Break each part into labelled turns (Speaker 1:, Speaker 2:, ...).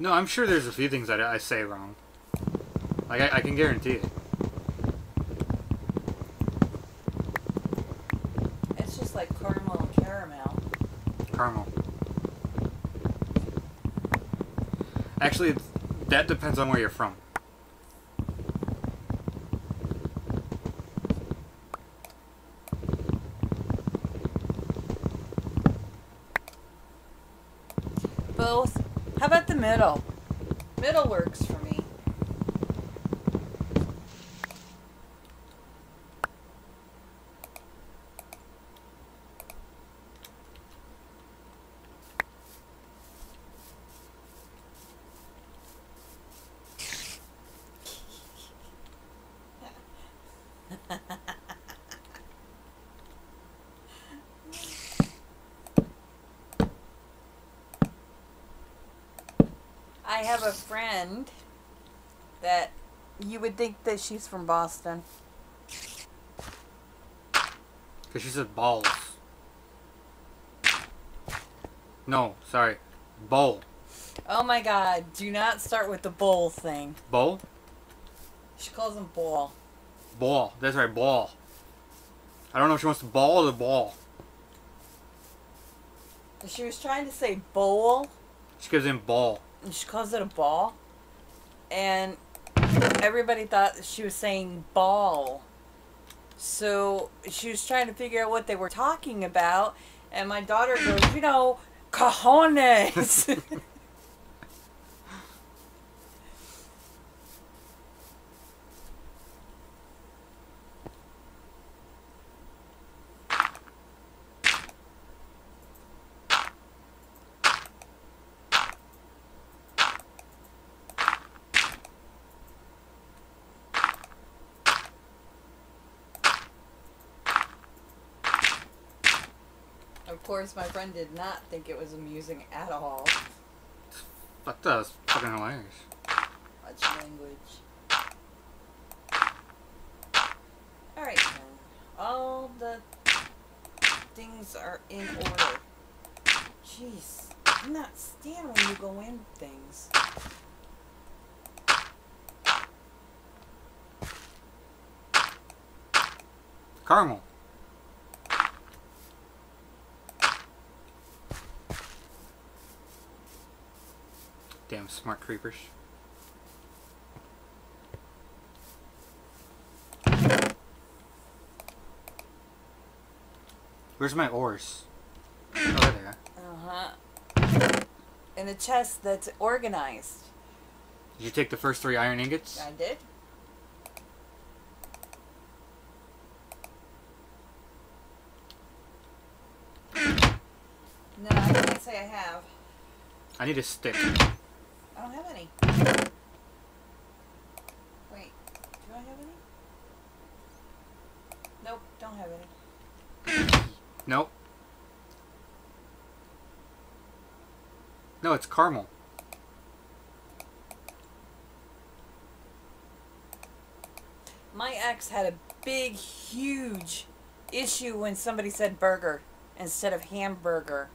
Speaker 1: No, I'm sure there's a few things that I say wrong. Like, I, I can guarantee it.
Speaker 2: It's just like caramel and caramel.
Speaker 1: Caramel. Actually, that depends on where you're from.
Speaker 2: Both. How about the middle? Middle works for me. I have a friend that you would think that she's from Boston.
Speaker 1: Because she said balls. No, sorry. Bowl.
Speaker 2: Oh my god, do not start with the bowl thing.
Speaker 1: Bowl?
Speaker 2: She calls him ball.
Speaker 1: Ball. That's right, ball. I don't know if she wants to ball or the ball.
Speaker 2: She was trying to say bowl,
Speaker 1: She gives him ball.
Speaker 2: She calls it a ball. And everybody thought she was saying ball. So she was trying to figure out what they were talking about. And my daughter goes, you know, cojones. of course, my friend did not think it was amusing at all.
Speaker 1: Fuck that. That's fucking hilarious.
Speaker 2: Much language. Alright then. All the things are in order. Jeez. I cannot stand when you go in things.
Speaker 1: Caramel. Damn smart creepers. Where's my ores? Oh, there they are.
Speaker 2: Uh-huh. In a chest that's organized.
Speaker 1: Did you take the first three iron ingots?
Speaker 2: I did. No, I can't say I have.
Speaker 1: I need a stick.
Speaker 2: I don't have any. Wait, do I have any? Nope, don't have any.
Speaker 1: Nope. No, it's caramel.
Speaker 2: My ex had a big, huge issue when somebody said burger instead of hamburger.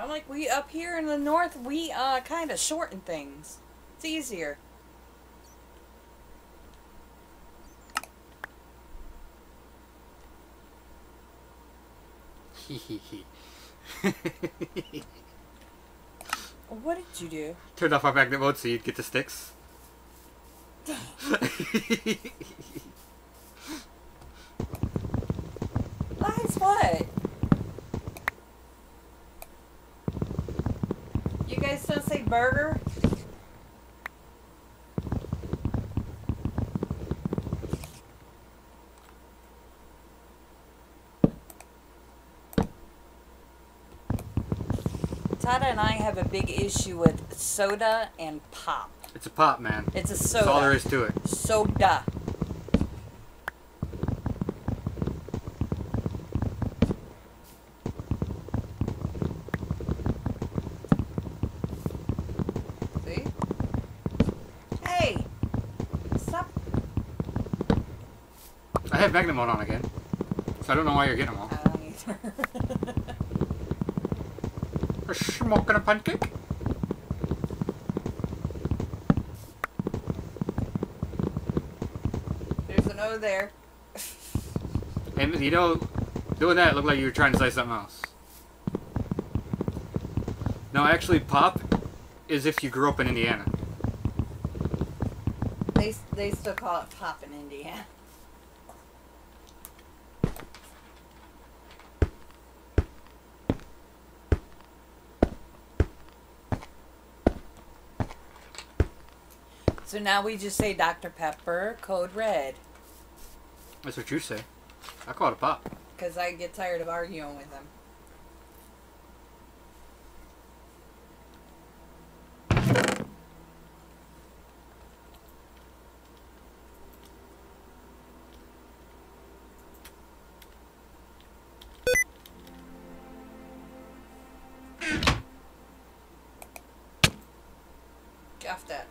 Speaker 2: I'm like, we up here in the north, we uh kind of shorten things. It's easier. What did you do?
Speaker 1: Turned off our magnet mode so you'd get the sticks.
Speaker 2: Lies what? You guys don't say burger? Tada and I have a big issue with soda and pop.
Speaker 1: it's a pop, man.
Speaker 2: It's a soda.
Speaker 1: That's
Speaker 2: soda.
Speaker 1: all there is to it.
Speaker 2: Soda. See? Hey! Stop.
Speaker 1: I have mode on again. So I don't know why you're getting them all.
Speaker 2: I don't either.
Speaker 1: Smoking a pancake?
Speaker 2: There's an O there.
Speaker 1: And you know, doing that looked like you were trying to say something else. No, actually, pop is if you grew up in Indiana.
Speaker 2: They they still call it pop in Indiana. So now we just say Dr. Pepper, code red.
Speaker 1: That's what you say. I call it a pop.
Speaker 2: Because I get tired of arguing with them. Gaff that.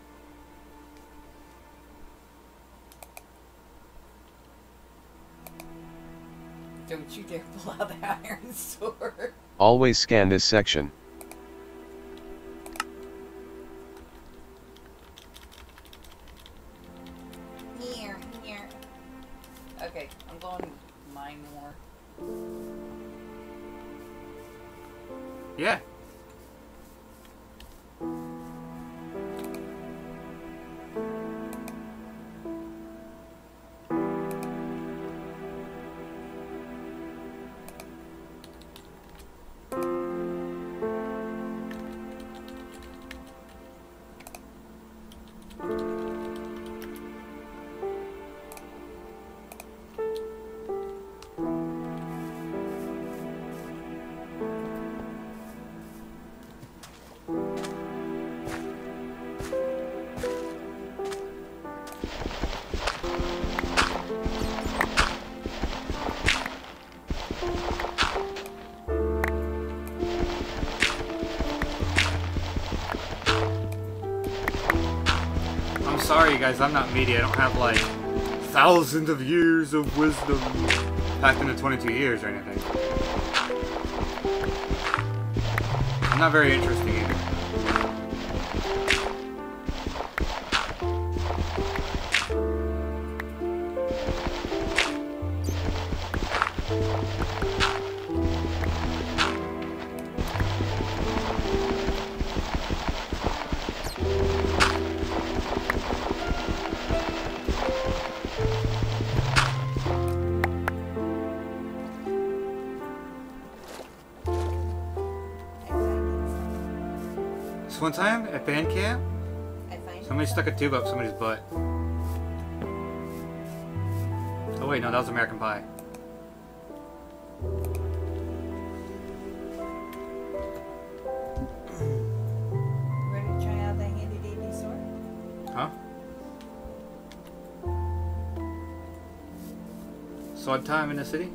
Speaker 2: Don't you dare pull out the iron sword.
Speaker 3: Always scan this section.
Speaker 2: Here, here. Okay, I'm going mine more.
Speaker 1: Yeah. Sorry, guys. I'm not media. I don't have like thousands of years of wisdom packed into 22 years or anything. I'm not very interesting This one time at band camp,
Speaker 2: I
Speaker 1: somebody stuck a tube up somebody's butt. Oh wait, no, that was American Pie.
Speaker 2: Ready to try out the handy dandy sword?
Speaker 1: Huh? Sword time in the city?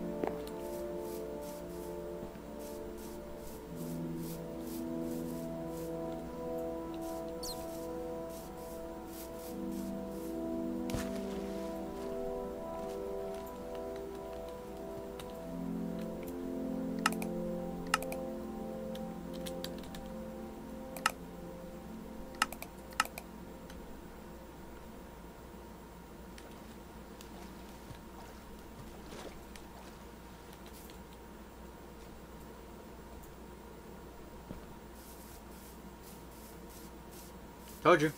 Speaker 1: Told you.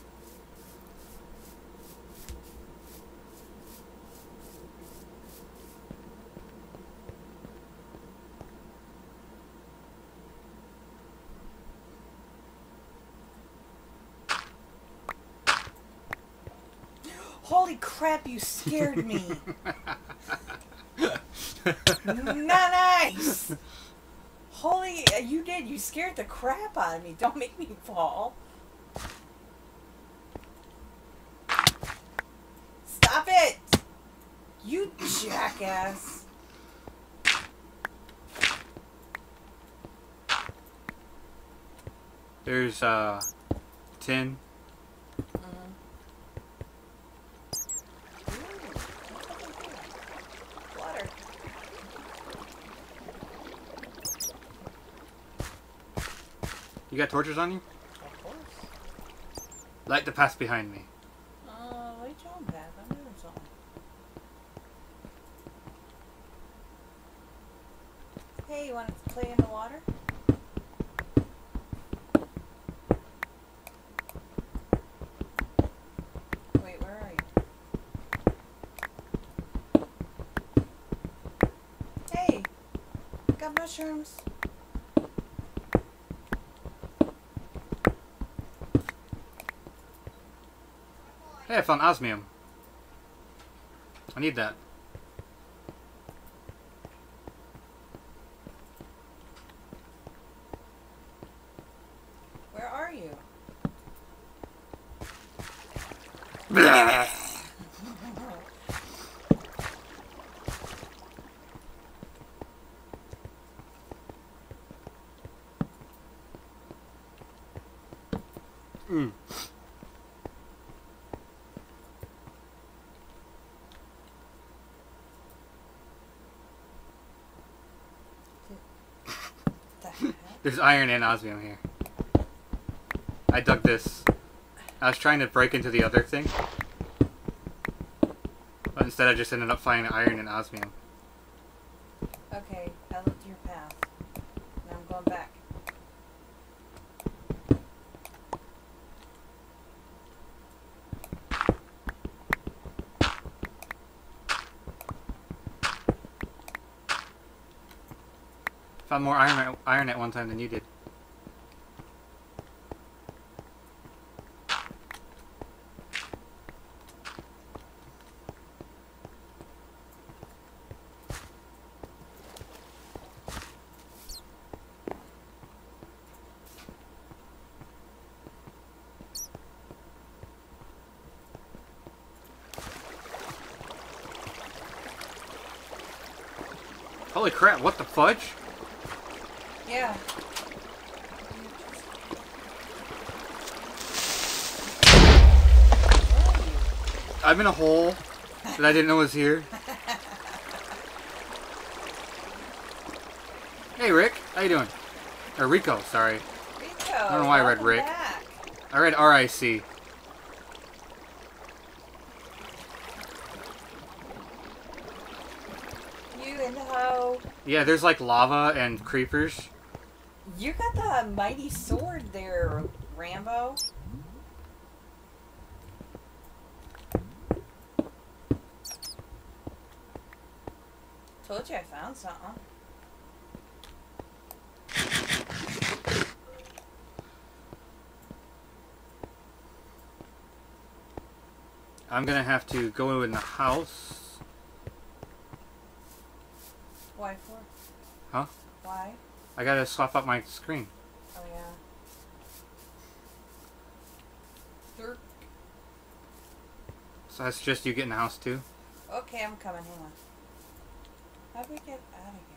Speaker 2: Holy crap, you scared me. Not nice. Holy, uh, you did. You scared the crap out of me. Don't make me fall. Stop it. You jackass.
Speaker 1: There's uh tin.
Speaker 2: Water.
Speaker 1: You got torches on you?
Speaker 2: Of course.
Speaker 1: Light the path behind me.
Speaker 2: Uh, wait your own path. I'm doing something. Hey, you want to play in the water? Wait, where are you? Hey, got mushrooms.
Speaker 1: Hey, I found osmium. I need that.
Speaker 2: Where are you?
Speaker 1: Mm. There's iron and osmium here. I dug this. I was trying to break into the other thing. But instead I just ended up finding iron and osmium.
Speaker 2: Okay, I looked your path. Now I'm going back.
Speaker 1: Found more iron iron at one time than you did. Holy crap, what the fudge?
Speaker 2: Yeah. Where are you?
Speaker 1: I'm in a hole that I didn't know was here. Hey Rick, how you doing? Or Rico, sorry.
Speaker 2: Rico,
Speaker 1: I don't know why I read Rick.
Speaker 2: Back.
Speaker 1: I read RIC.
Speaker 2: You in the hoe.
Speaker 1: Yeah, there's like lava and creepers.
Speaker 2: You got the mighty sword there, Rambo. Told you I found something.
Speaker 1: I'm gonna have to go in the house.
Speaker 2: Why for?
Speaker 1: Huh? I gotta swap out my screen.
Speaker 2: Oh yeah.
Speaker 1: So that's just you getting the house too?
Speaker 2: Okay, I'm coming. Hang on. How do we get out of here?